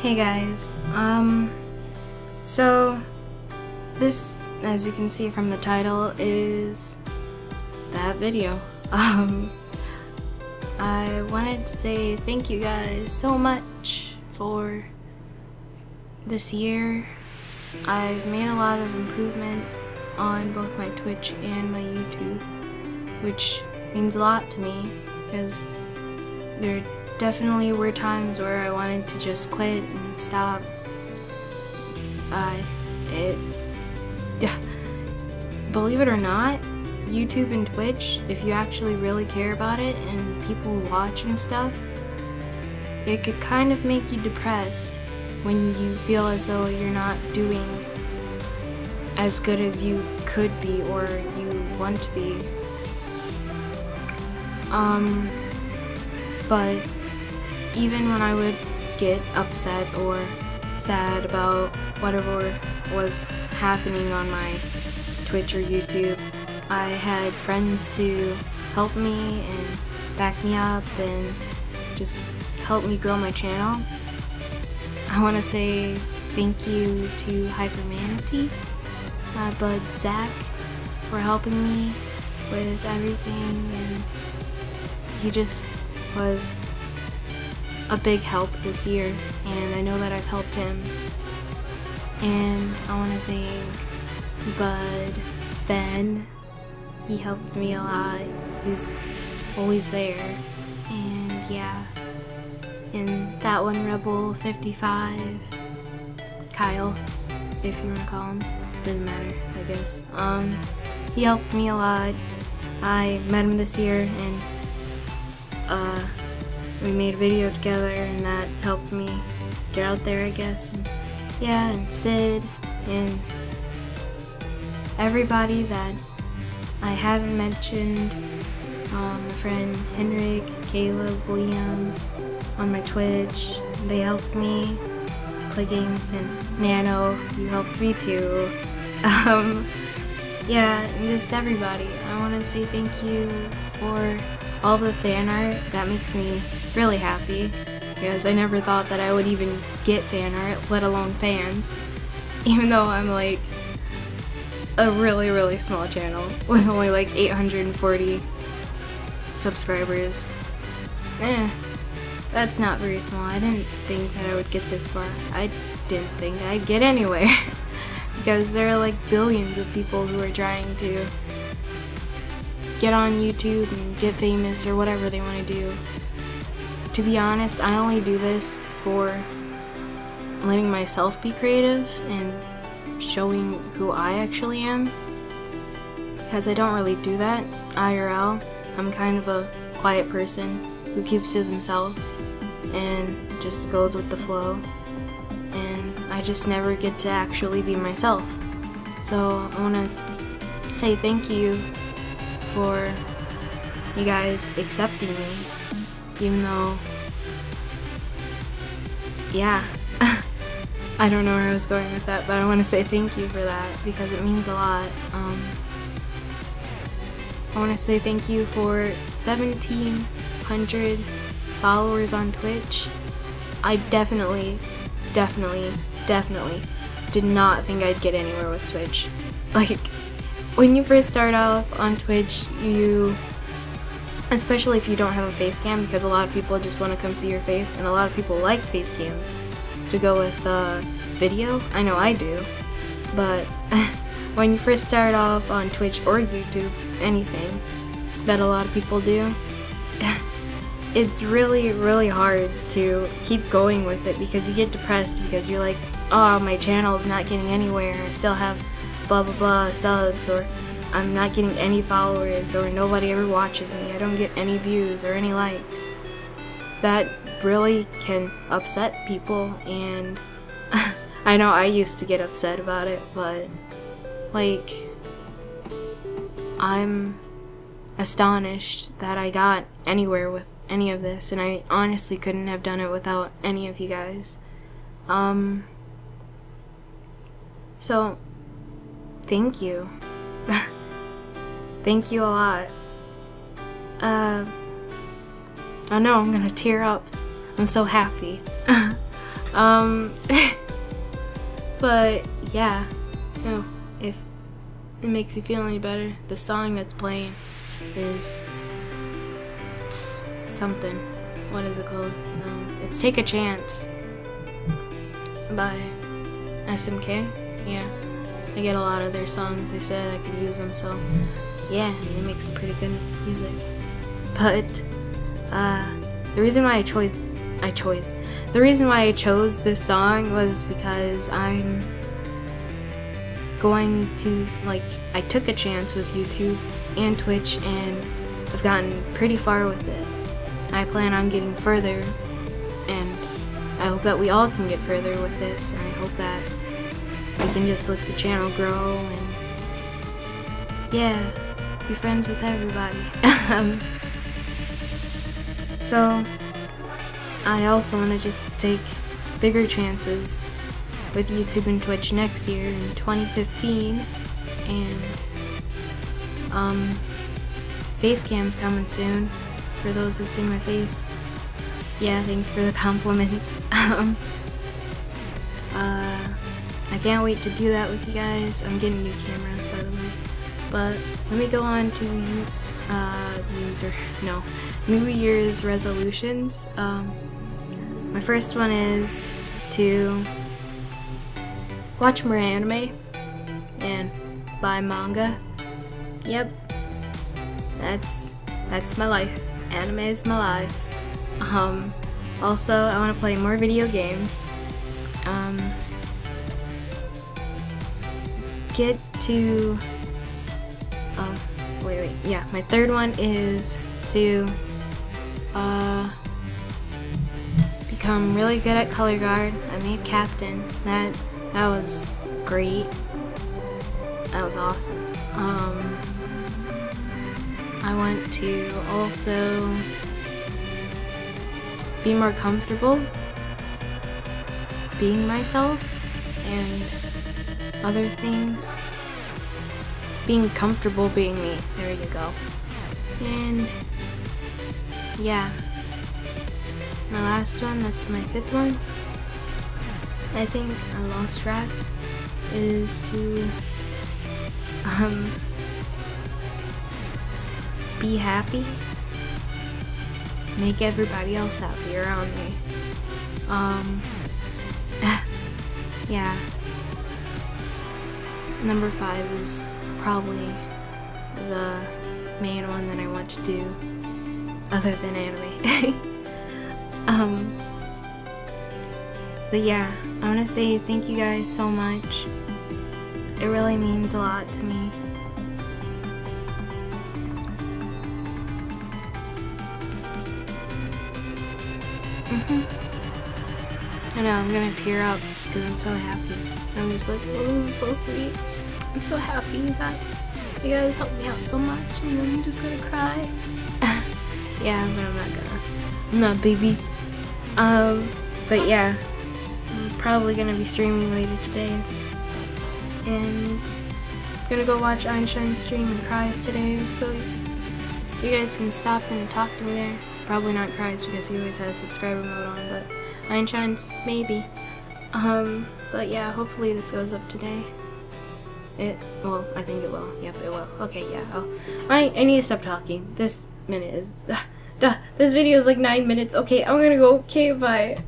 Hey guys, um, so this, as you can see from the title, is that video. Um, I wanted to say thank you guys so much for this year. I've made a lot of improvement on both my Twitch and my YouTube, which means a lot to me because there definitely were times where I wanted to just quit and stop. I, it, yeah, believe it or not, YouTube and Twitch, if you actually really care about it and people watch and stuff, it could kind of make you depressed when you feel as though you're not doing as good as you could be or you want to be. Um, but even when I would get upset or sad about whatever was happening on my Twitch or YouTube, I had friends to help me and back me up and just help me grow my channel. I want to say thank you to Hypermanity, my uh, Bud Zach, for helping me with everything and he just was a big help this year and I know that I've helped him. And I want to thank Bud, Ben, he helped me a lot, he's always there. And yeah. And that one Rebel 55 Kyle if you want to call him. Doesn't matter I guess. Um he helped me a lot. I met him this year and uh we made a video together and that helped me get out there I guess. And yeah and Sid and everybody that I haven't mentioned um, my friend Henrik, Caleb, Liam on my Twitch they helped me play games. And Nano you helped me too. Um, yeah and just everybody. I want to say thank you for all the fan art that makes me really happy because I never thought that I would even get fan art, let alone fans, even though I'm like a really, really small channel with only like 840 subscribers. Eh, that's not very small. I didn't think that I would get this far. I didn't think I'd get anywhere because there are like billions of people who are trying to get on YouTube and get famous or whatever they want to do. To be honest, I only do this for letting myself be creative and showing who I actually am. Because I don't really do that IRL. I'm kind of a quiet person who keeps to themselves and just goes with the flow. And I just never get to actually be myself. So I want to say thank you for you guys accepting me even though, yeah, I don't know where I was going with that, but I want to say thank you for that because it means a lot. Um, I want to say thank you for 1,700 followers on Twitch. I definitely, definitely, definitely did not think I'd get anywhere with Twitch. Like, when you first start off on Twitch, you especially if you don't have a face cam because a lot of people just want to come see your face and a lot of people like face cams to go with uh, video. I know I do, but when you first start off on Twitch or YouTube, anything that a lot of people do, it's really, really hard to keep going with it because you get depressed because you're like, oh, my channel is not getting anywhere. I still have blah blah blah subs or I'm not getting any followers or nobody ever watches me. I don't get any views or any likes. That really can upset people and I know I used to get upset about it, but like I'm astonished that I got anywhere with any of this and I honestly couldn't have done it without any of you guys. Um so thank you. Thank you a lot. Uh, I know I'm gonna tear up. I'm so happy. Um, but yeah, no, if it makes you feel any better, the song that's playing is something. What is it called? Um, it's Take a Chance by SMK. Yeah, I get a lot of their songs. They said I could use them, so yeah, they make some pretty good music. But uh, the reason why I chose I chose the reason why I chose this song was because I'm going to like I took a chance with YouTube and Twitch and I've gotten pretty far with it. I plan on getting further and I hope that we all can get further with this. I hope that we can just let the channel grow and yeah, be friends with everybody. So I also want to just take bigger chances with YouTube and Twitch next year in 2015 and um, face cam's coming soon for those who've seen my face. Yeah, thanks for the compliments. um, uh, I can't wait to do that with you guys. I'm getting a new camera, by the way. But let me go on to uh, user, no, New Year's resolutions. Um, my first one is to watch more anime and buy manga. Yep, that's that's my life. Anime is my life. Um, also, I want to play more video games. Um, get to. Oh, wait, wait. Yeah, my third one is to uh, become really good at color guard. I made captain. That that was great. That was awesome. Um, I want to also be more comfortable being myself and other things. Being comfortable being me. There you go. And yeah. My last one, that's my fifth one. I think I lost track is to um be happy make everybody else happy around me um yeah number five is probably the main one that I want to do other than anime um but yeah, I want to say thank you guys so much. It really means a lot to me. Mm hmm I know, I'm gonna tear up because I'm so happy. I'm just like, oh, so sweet. I'm so happy, you guys. You guys helped me out so much, and then I'm just gonna cry. yeah, but I'm not gonna. I'm not baby. Um, but yeah I'm probably gonna be streaming later today. And I'm gonna go watch Einstein stream and Cries today, so you guys can stop and talk to me there. Probably not Cries because he always has subscriber mode on, but Einstein's maybe. Um, but yeah, hopefully this goes up today. It, well, I think it will. Yep, it will. Okay, yeah. Oh, I, I need to stop talking. This minute is, uh, duh, this video is like nine minutes. Okay, I'm gonna go. Okay, bye.